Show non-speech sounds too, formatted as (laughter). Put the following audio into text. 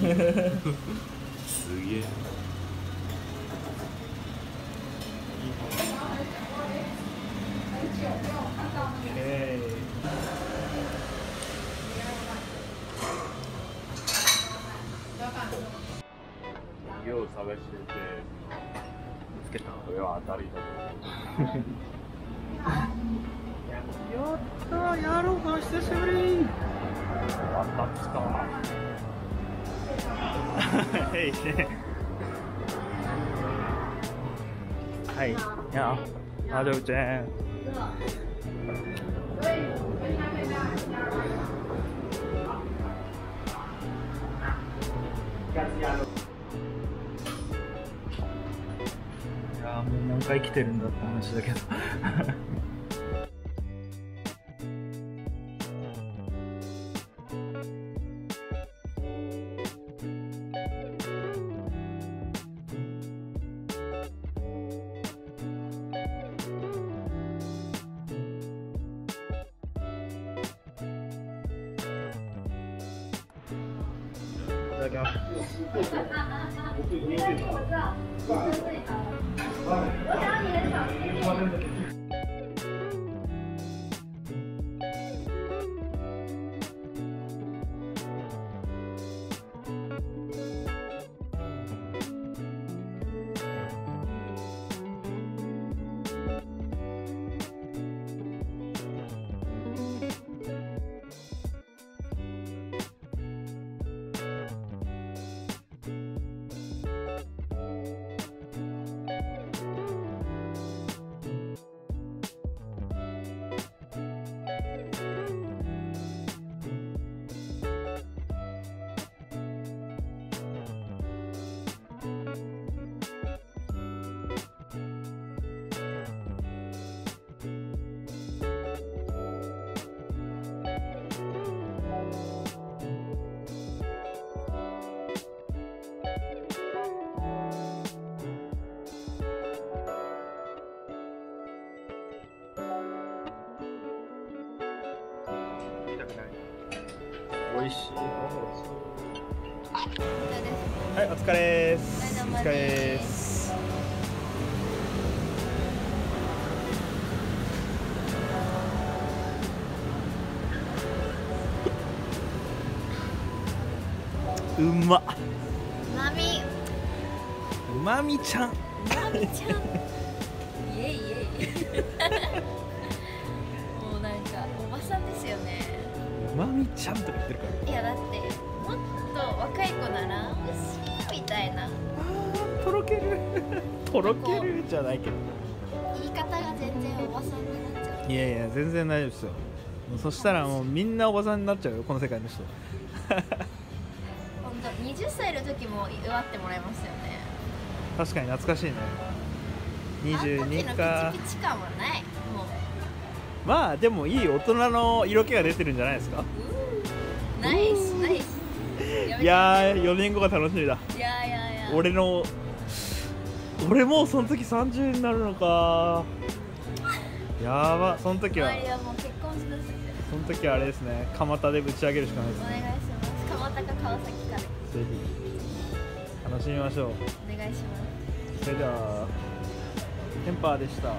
すげえ。よう探してて見つけたこれは当たりだと思うやったやろうか久しぶり当たったはい。はい呀好久不见いやーもう何回来てるんだって話だけど。いただきます痛美味しい。はいお疲れです。お疲れです。うま。っマミうまみちゃん。マミちゃん。イエイイエイ (laughs) まみちゃんとか言ってるから。いやだってもっと若い子なら美味しいみたいな。あーとろける。(laughs) とろけるじゃないけど。言い方が全然おばさんになっちゃう。いやいや全然大丈夫ですよ。そしたらもうみんなおばさんになっちゃうよこの世界の人。本当20歳の時も祝ってもらいますよね。確かに懐かしいね。22あの時のかピチピチ感はないもう。まあでもいい大人の色気が出てるんじゃないですか。うーナイスナイスいやー4年後が楽しみだ。いやいやいや。俺の俺もうその時30になるのか。やばその時は。周りはもう結婚しなさいその時はあれですね。蒲田でぶち上げるしかないですお願いします。蒲田か川崎かで。ぜひ。楽しみましょう。お願いします。それではテンパーでした